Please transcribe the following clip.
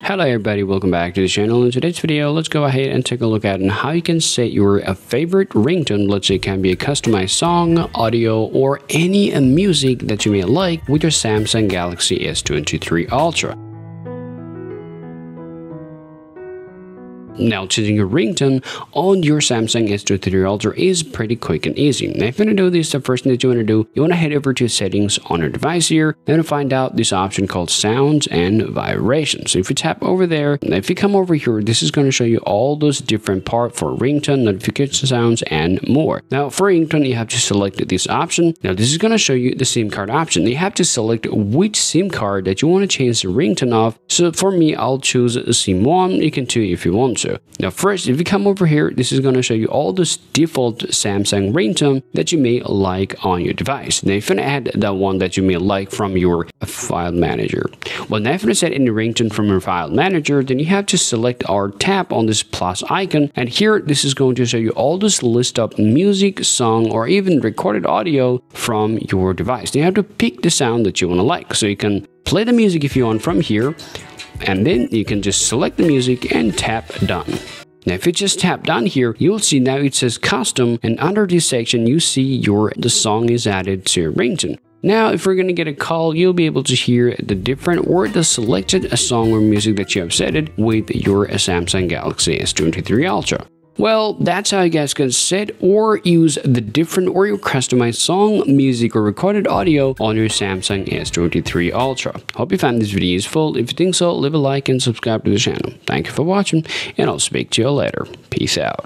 Hello everybody, welcome back to the channel. In today's video, let's go ahead and take a look at how you can set your uh, favorite ringtone. Let's say it can be a customized song, audio, or any music that you may like with your Samsung Galaxy S23 Ultra. Now, choosing your ringtone on your Samsung S23 Ultra is pretty quick and easy. Now, if you want to do this, the first thing that you want to do, you want to head over to settings on your device here, then find out this option called sounds and vibrations. So if you tap over there, if you come over here, this is going to show you all those different parts for ringtone, notification sounds, and more. Now, for ringtone, you have to select this option. Now, this is going to show you the SIM card option. You have to select which SIM card that you want to change the ringtone of. So for me, I'll choose SIM 1. You can too if you want to. Now first, if you come over here, this is going to show you all the default Samsung ringtone that you may like on your device. Now if you add the one that you may like from your file manager. Well, now if you set any ringtone from your file manager, then you have to select or tap on this plus icon. And here, this is going to show you all this list of music, song, or even recorded audio from your device. You have to pick the sound that you want to like. So you can play the music if you want from here and then you can just select the music and tap done. Now if you just tap down here, you'll see now it says custom and under this section you see your the song is added to your ringtone. Now, if we're to get a call, you'll be able to hear the different or the selected song or music that you have set it with your Samsung Galaxy S23 Ultra. Well, that's how you guys can set or use the different or your customized song, music, or recorded audio on your Samsung S23 Ultra. Hope you found this video useful. If you think so, leave a like and subscribe to the channel. Thank you for watching, and I'll speak to you later. Peace out.